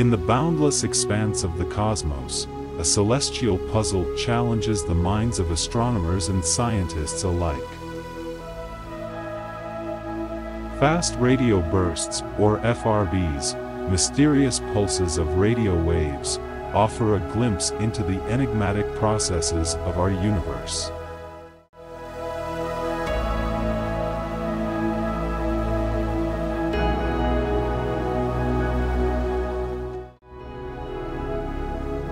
In the boundless expanse of the cosmos, a celestial puzzle challenges the minds of astronomers and scientists alike. Fast radio bursts, or FRBs, mysterious pulses of radio waves, offer a glimpse into the enigmatic processes of our universe.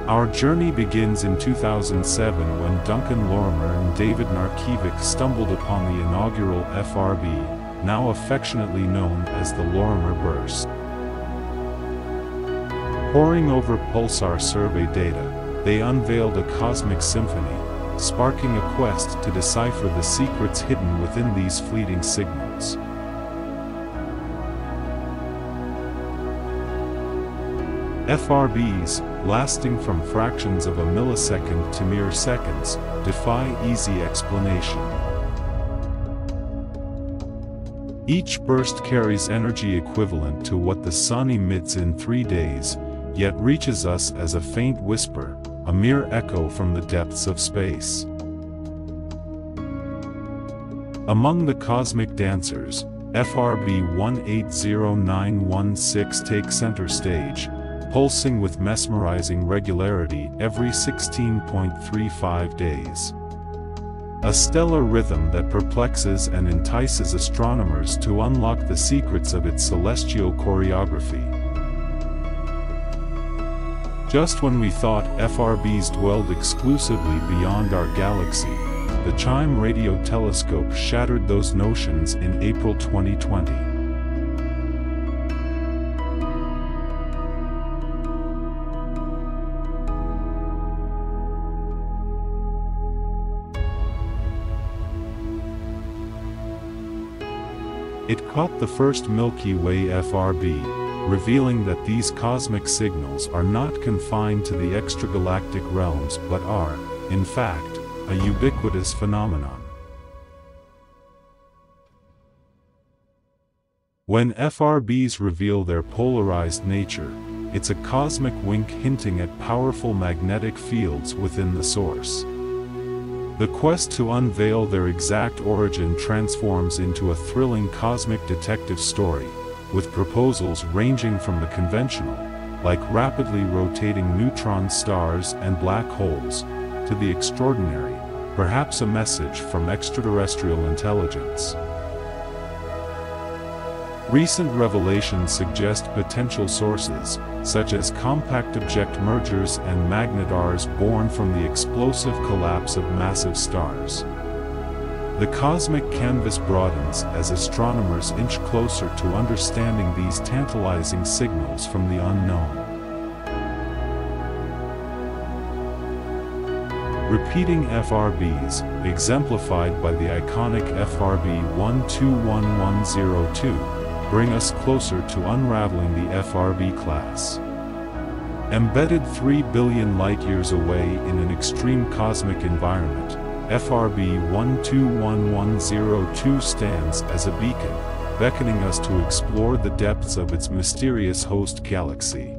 Our journey begins in 2007 when Duncan Lorimer and David Narkevic stumbled upon the inaugural FRB, now affectionately known as the Lorimer Burst. Poring over pulsar survey data, they unveiled a cosmic symphony, sparking a quest to decipher the secrets hidden within these fleeting signals. FRBs, lasting from fractions of a millisecond to mere seconds, defy easy explanation. Each burst carries energy equivalent to what the sun emits in three days, yet reaches us as a faint whisper, a mere echo from the depths of space. Among the cosmic dancers, FRB 180916 takes center stage, pulsing with mesmerizing regularity every 16.35 days. A stellar rhythm that perplexes and entices astronomers to unlock the secrets of its celestial choreography. Just when we thought FRBs dwelled exclusively beyond our galaxy, the CHIME radio telescope shattered those notions in April 2020. It caught the first Milky Way FRB, revealing that these cosmic signals are not confined to the extragalactic realms but are, in fact, a ubiquitous phenomenon. When FRBs reveal their polarized nature, it's a cosmic wink hinting at powerful magnetic fields within the source. The quest to unveil their exact origin transforms into a thrilling cosmic detective story, with proposals ranging from the conventional, like rapidly rotating neutron stars and black holes, to the extraordinary, perhaps a message from extraterrestrial intelligence. Recent revelations suggest potential sources, such as compact object mergers and magnetars born from the explosive collapse of massive stars. The cosmic canvas broadens as astronomers inch closer to understanding these tantalizing signals from the unknown. Repeating FRBs, exemplified by the iconic FRB 121102, bring us closer to unraveling the FRB class. Embedded 3 billion light-years away in an extreme cosmic environment, FRB 121102 stands as a beacon, beckoning us to explore the depths of its mysterious host galaxy.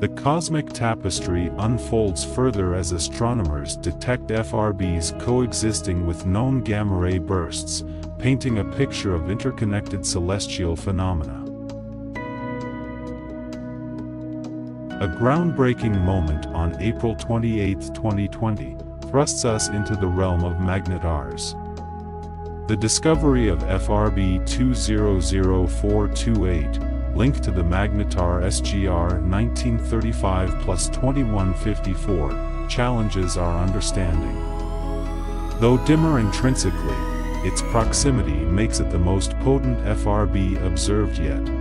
The cosmic tapestry unfolds further as astronomers detect FRBs coexisting with known gamma-ray bursts, painting a picture of interconnected celestial phenomena. A groundbreaking moment on April 28, 2020, thrusts us into the realm of magnetars. The discovery of FRB 200428, linked to the magnetar SGR 1935 plus 2154, challenges our understanding. Though dimmer intrinsically, its proximity makes it the most potent FRB observed yet.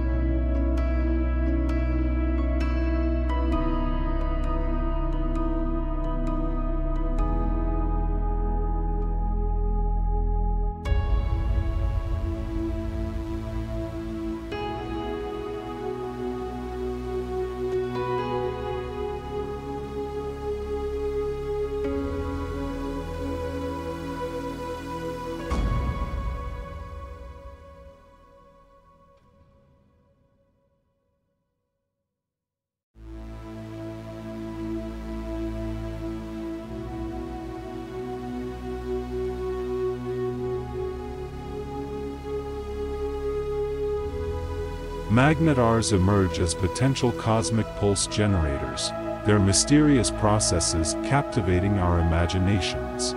Magnetars emerge as potential cosmic pulse generators, their mysterious processes captivating our imaginations.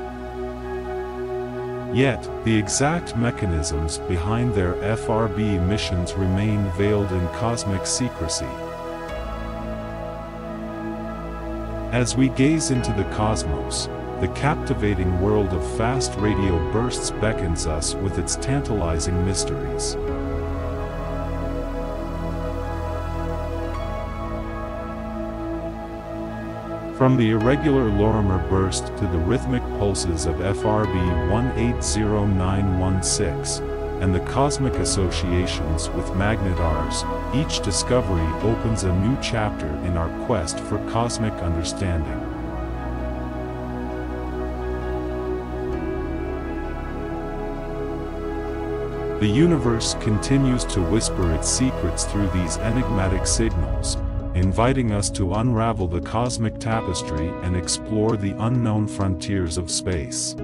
Yet, the exact mechanisms behind their FRB missions remain veiled in cosmic secrecy. As we gaze into the cosmos, the captivating world of fast radio bursts beckons us with its tantalizing mysteries. From the irregular Lorimer burst to the rhythmic pulses of FRB 180916, and the cosmic associations with magnetars, each discovery opens a new chapter in our quest for cosmic understanding. The universe continues to whisper its secrets through these enigmatic signals, inviting us to unravel the cosmic tapestry and explore the unknown frontiers of space.